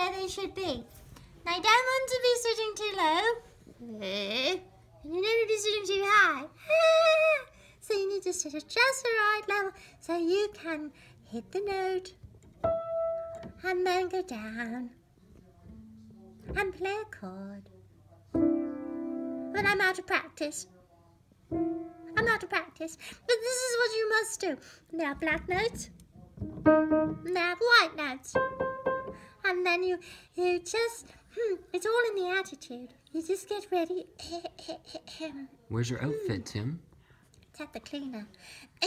where they should be. Now you don't want to be sitting too low. And you don't want to be sitting too high. So you need to sit at just the right level so you can hit the note and then go down and play a chord. But I'm out of practice. I'm out of practice. But this is what you must do. There are black notes. There are white notes. And then you you just hmm, it's all in the attitude. You just get ready. Where's your outfit, Tim? It's at the cleaner.